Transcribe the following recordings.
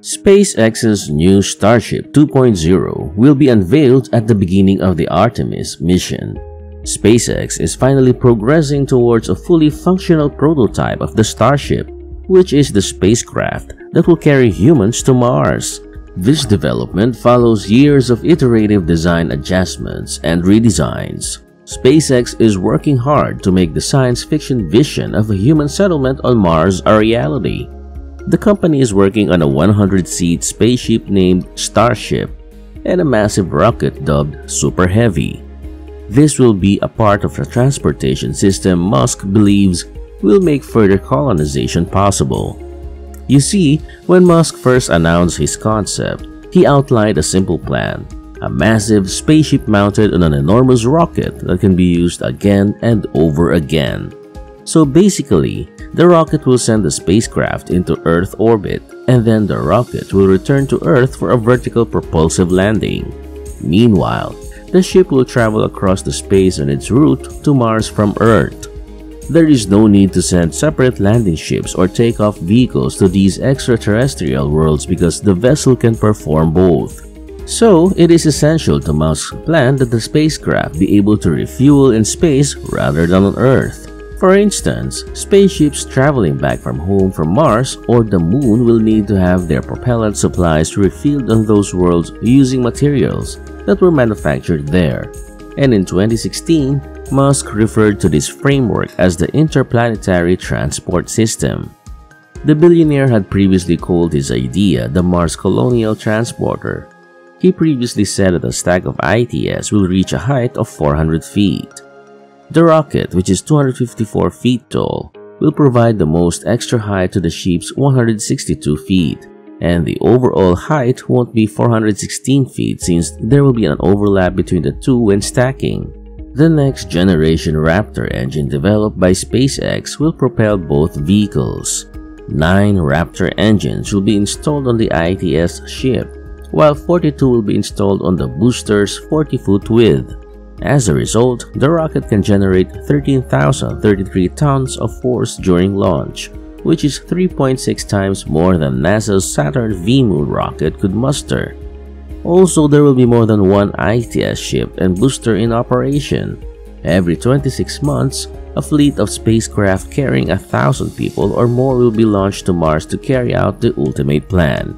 SpaceX's new Starship 2.0 will be unveiled at the beginning of the Artemis mission. SpaceX is finally progressing towards a fully functional prototype of the Starship, which is the spacecraft that will carry humans to Mars. This development follows years of iterative design adjustments and redesigns. SpaceX is working hard to make the science fiction vision of a human settlement on Mars a reality. The company is working on a 100-seat spaceship named Starship and a massive rocket dubbed Super Heavy. This will be a part of a transportation system Musk believes will make further colonization possible. You see, when Musk first announced his concept, he outlined a simple plan, a massive spaceship mounted on an enormous rocket that can be used again and over again. So basically, the rocket will send the spacecraft into Earth orbit, and then the rocket will return to Earth for a vertical propulsive landing. Meanwhile, the ship will travel across the space on its route to Mars from Earth. There is no need to send separate landing ships or take-off vehicles to these extraterrestrial worlds because the vessel can perform both. So, it is essential to Musk's plan that the spacecraft be able to refuel in space rather than on Earth. For instance, spaceships traveling back from home from Mars or the Moon will need to have their propellant supplies refilled on those worlds using materials that were manufactured there. And in 2016, Musk referred to this framework as the Interplanetary Transport System. The billionaire had previously called his idea the Mars Colonial Transporter. He previously said that a stack of ITS will reach a height of 400 feet. The rocket, which is 254 feet tall, will provide the most extra height to the ship's 162 feet, and the overall height won't be 416 feet since there will be an overlap between the two when stacking. The next generation Raptor engine developed by SpaceX will propel both vehicles. Nine Raptor engines will be installed on the ITS ship, while 42 will be installed on the booster's 40-foot width. As a result, the rocket can generate 13,033 tons of force during launch, which is 3.6 times more than NASA's Saturn V moon rocket could muster. Also, there will be more than one ITS ship and booster in operation. Every 26 months, a fleet of spacecraft carrying a thousand people or more will be launched to Mars to carry out the ultimate plan.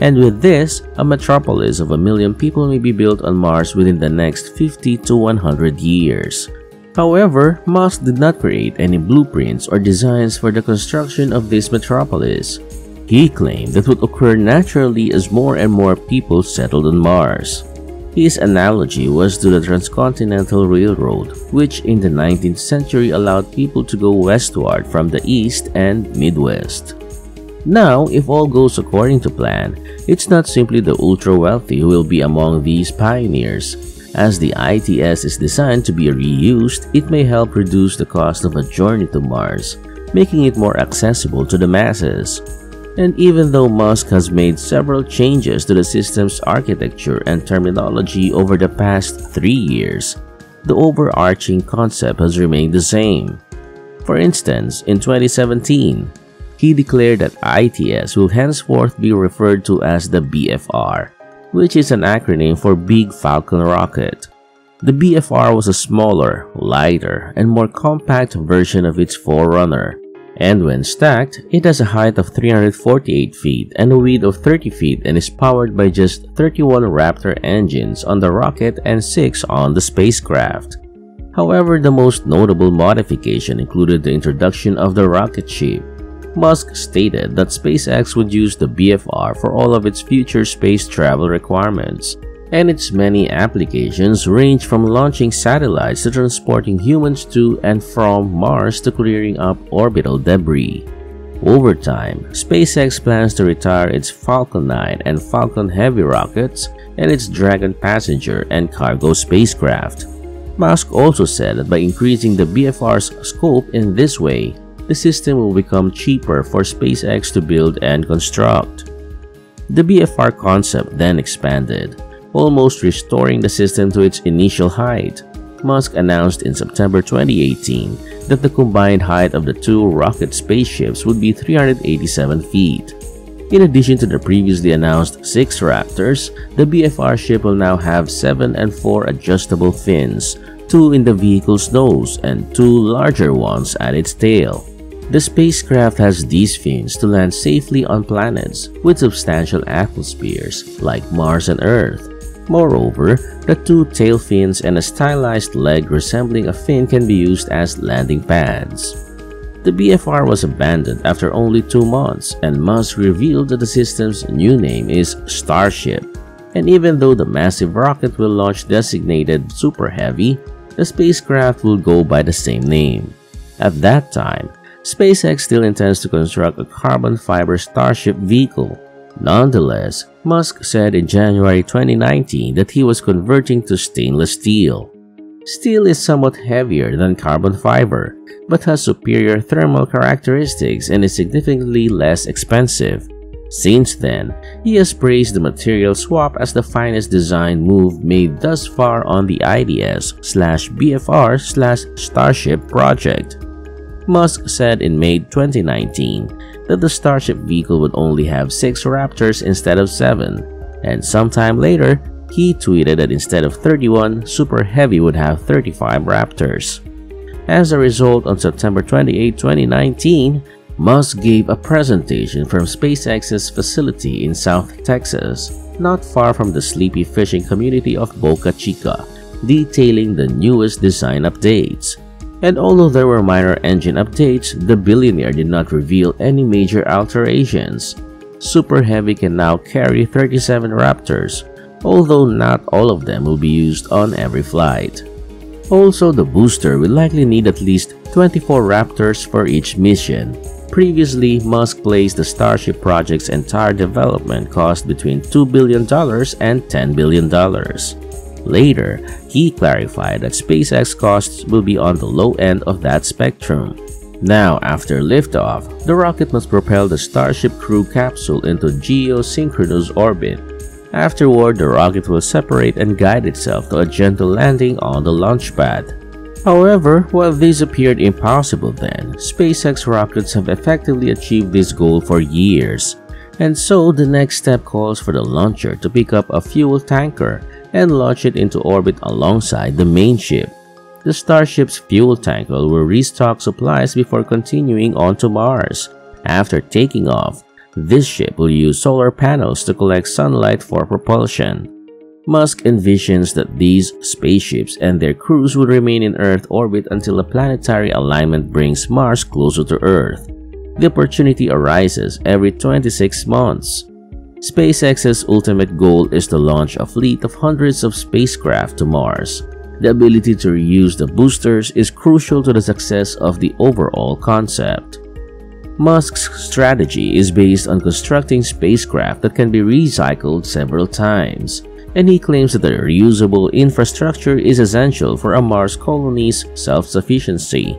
And with this, a metropolis of a million people may be built on Mars within the next 50 to 100 years. However, Musk did not create any blueprints or designs for the construction of this metropolis. He claimed that would occur naturally as more and more people settled on Mars. His analogy was to the Transcontinental Railroad, which in the 19th century allowed people to go westward from the east and Midwest. Now, if all goes according to plan, it's not simply the ultra-wealthy who will be among these pioneers. As the ITS is designed to be reused, it may help reduce the cost of a journey to Mars, making it more accessible to the masses. And even though Musk has made several changes to the system's architecture and terminology over the past three years, the overarching concept has remained the same. For instance, in 2017, he declared that ITS will henceforth be referred to as the BFR, which is an acronym for Big Falcon Rocket. The BFR was a smaller, lighter, and more compact version of its forerunner, and when stacked, it has a height of 348 feet and a width of 30 feet and is powered by just 31 Raptor engines on the rocket and 6 on the spacecraft. However, the most notable modification included the introduction of the rocket ship, Musk stated that SpaceX would use the BFR for all of its future space travel requirements, and its many applications range from launching satellites to transporting humans to and from Mars to clearing up orbital debris. Over time, SpaceX plans to retire its Falcon 9 and Falcon Heavy rockets and its Dragon passenger and cargo spacecraft. Musk also said that by increasing the BFR's scope in this way, the system will become cheaper for SpaceX to build and construct. The BFR concept then expanded, almost restoring the system to its initial height. Musk announced in September 2018 that the combined height of the two rocket spaceships would be 387 feet. In addition to the previously announced 6 Raptors, the BFR ship will now have 7 and 4 adjustable fins, 2 in the vehicle's nose and 2 larger ones at its tail. The spacecraft has these fins to land safely on planets with substantial atmospheres like Mars and Earth. Moreover, the two tail fins and a stylized leg resembling a fin can be used as landing pads. The BFR was abandoned after only two months and Musk revealed that the system's new name is Starship. And even though the massive rocket will launch designated Super Heavy, the spacecraft will go by the same name. At that time, SpaceX still intends to construct a carbon fiber Starship vehicle. Nonetheless, Musk said in January 2019 that he was converting to stainless steel. Steel is somewhat heavier than carbon fiber, but has superior thermal characteristics and is significantly less expensive. Since then, he has praised the material swap as the finest design move made thus far on the ITS slash BFR slash Starship project. Musk said in May 2019 that the Starship vehicle would only have 6 Raptors instead of 7, and sometime later, he tweeted that instead of 31, Super Heavy would have 35 Raptors. As a result, on September 28, 2019, Musk gave a presentation from SpaceX's facility in South Texas, not far from the sleepy fishing community of Boca Chica, detailing the newest design updates. And although there were minor engine updates, the billionaire did not reveal any major alterations. Super Heavy can now carry 37 Raptors, although not all of them will be used on every flight. Also, the booster will likely need at least 24 Raptors for each mission. Previously, Musk placed the Starship project's entire development cost between $2 billion and $10 billion. Later, he clarified that SpaceX costs will be on the low end of that spectrum. Now, after liftoff, the rocket must propel the Starship crew capsule into geosynchronous orbit. Afterward, the rocket will separate and guide itself to a gentle landing on the launch pad. However, while this appeared impossible then, SpaceX rockets have effectively achieved this goal for years. And so, the next step calls for the launcher to pick up a fuel tanker and launch it into orbit alongside the main ship. The Starship's fuel tank will restock supplies before continuing on to Mars. After taking off, this ship will use solar panels to collect sunlight for propulsion. Musk envisions that these spaceships and their crews will remain in Earth orbit until a planetary alignment brings Mars closer to Earth. The opportunity arises every 26 months. SpaceX's ultimate goal is to launch a fleet of hundreds of spacecraft to Mars. The ability to reuse the boosters is crucial to the success of the overall concept. Musk's strategy is based on constructing spacecraft that can be recycled several times, and he claims that the reusable infrastructure is essential for a Mars colony's self-sufficiency.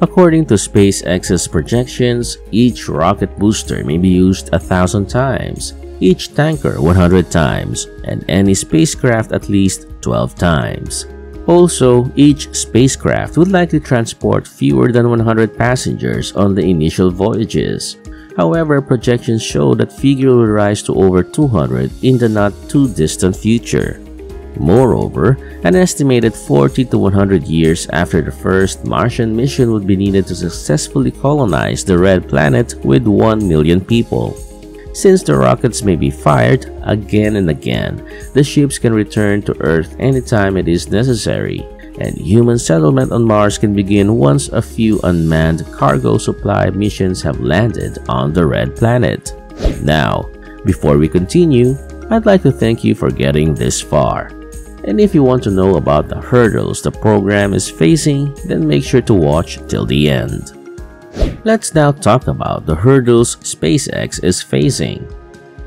According to SpaceX's projections, each rocket booster may be used a thousand times, each tanker 100 times, and any spacecraft at least 12 times. Also, each spacecraft would likely transport fewer than 100 passengers on the initial voyages. However, projections show that figure will rise to over 200 in the not too distant future. Moreover, an estimated 40 to 100 years after the first Martian mission would be needed to successfully colonize the red planet with 1 million people. Since the rockets may be fired again and again, the ships can return to Earth anytime it is necessary, and human settlement on Mars can begin once a few unmanned cargo supply missions have landed on the red planet. Now, before we continue, I'd like to thank you for getting this far. And if you want to know about the hurdles the program is facing, then make sure to watch till the end. Let's now talk about the hurdles SpaceX is facing.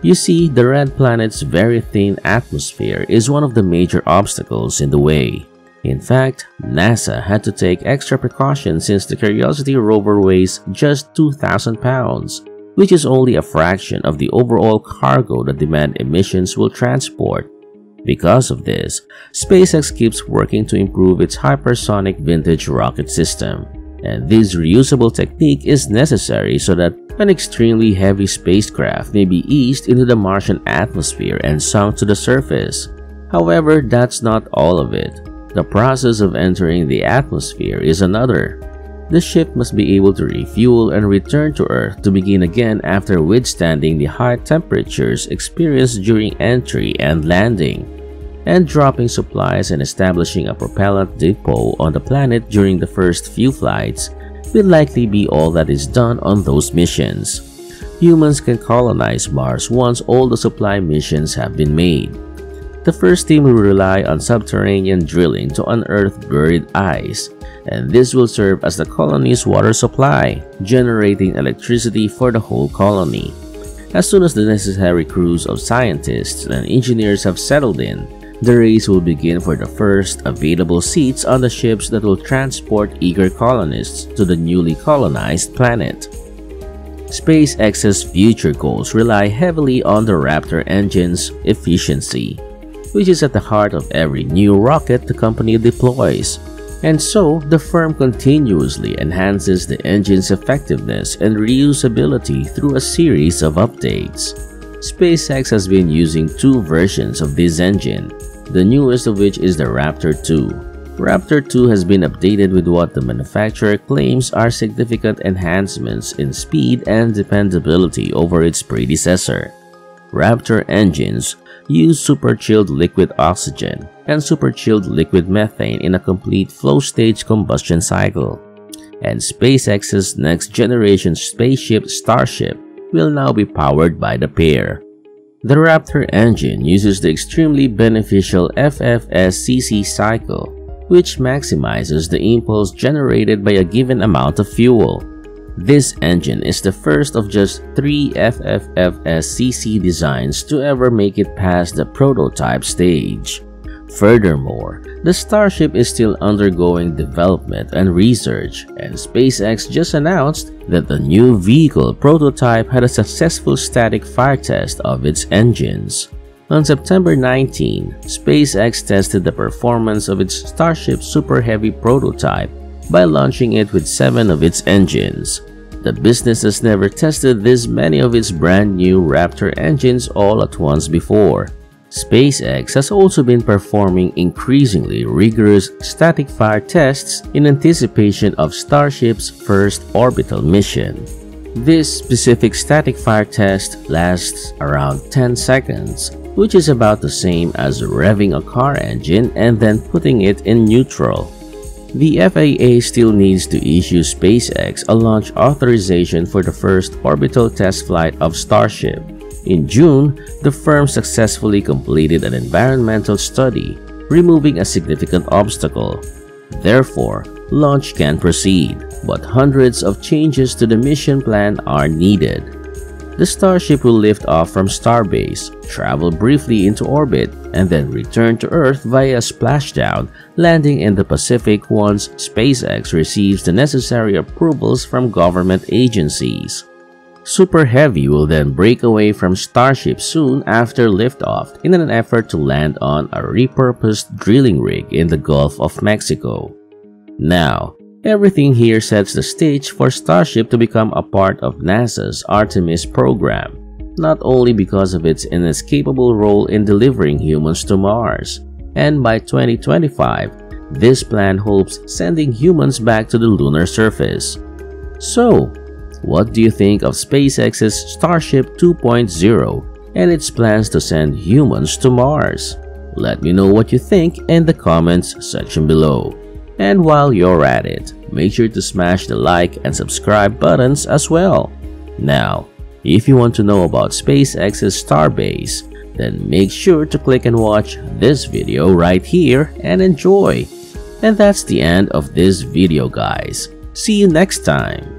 You see, the red planet's very thin atmosphere is one of the major obstacles in the way. In fact, NASA had to take extra precautions since the Curiosity rover weighs just 2,000 pounds, which is only a fraction of the overall cargo that demand emissions will transport. Because of this, SpaceX keeps working to improve its hypersonic vintage rocket system and this reusable technique is necessary so that an extremely heavy spacecraft may be eased into the Martian atmosphere and sunk to the surface. However, that's not all of it. The process of entering the atmosphere is another. The ship must be able to refuel and return to Earth to begin again after withstanding the high temperatures experienced during entry and landing, and dropping supplies and establishing a propellant depot on the planet during the first few flights will likely be all that is done on those missions. Humans can colonize Mars once all the supply missions have been made. The first team will rely on subterranean drilling to unearth buried ice, and this will serve as the colony's water supply, generating electricity for the whole colony. As soon as the necessary crews of scientists and engineers have settled in, the race will begin for the first available seats on the ships that will transport eager colonists to the newly colonized planet. SpaceX's future goals rely heavily on the Raptor engine's efficiency, which is at the heart of every new rocket the company deploys. And so, the firm continuously enhances the engine's effectiveness and reusability through a series of updates. SpaceX has been using two versions of this engine, the newest of which is the Raptor 2. Raptor 2 has been updated with what the manufacturer claims are significant enhancements in speed and dependability over its predecessor. Raptor engines use super-chilled liquid oxygen and super-chilled liquid methane in a complete flow-stage combustion cycle. And SpaceX's next-generation spaceship Starship will now be powered by the pair. The Raptor engine uses the extremely beneficial FFSCC cycle, which maximizes the impulse generated by a given amount of fuel. This engine is the first of just three FFFSCC designs to ever make it past the prototype stage. Furthermore, the Starship is still undergoing development and research, and SpaceX just announced that the new vehicle prototype had a successful static fire test of its engines. On September 19, SpaceX tested the performance of its Starship Super Heavy prototype by launching it with seven of its engines. The business has never tested this many of its brand new Raptor engines all at once before, SpaceX has also been performing increasingly rigorous static fire tests in anticipation of Starship's first orbital mission. This specific static fire test lasts around 10 seconds, which is about the same as revving a car engine and then putting it in neutral. The FAA still needs to issue SpaceX a launch authorization for the first orbital test flight of Starship. In June, the firm successfully completed an environmental study, removing a significant obstacle. Therefore, launch can proceed, but hundreds of changes to the mission plan are needed. The Starship will lift off from Starbase, travel briefly into orbit, and then return to Earth via splashdown, landing in the Pacific once SpaceX receives the necessary approvals from government agencies. Super Heavy will then break away from Starship soon after liftoff in an effort to land on a repurposed drilling rig in the Gulf of Mexico. Now, everything here sets the stage for Starship to become a part of NASA's Artemis program, not only because of its inescapable role in delivering humans to Mars, and by 2025, this plan hopes sending humans back to the lunar surface. So, what do you think of SpaceX's Starship 2.0 and its plans to send humans to Mars? Let me know what you think in the comments section below. And while you're at it, make sure to smash the like and subscribe buttons as well. Now, if you want to know about SpaceX's Starbase, then make sure to click and watch this video right here and enjoy. And that's the end of this video guys. See you next time.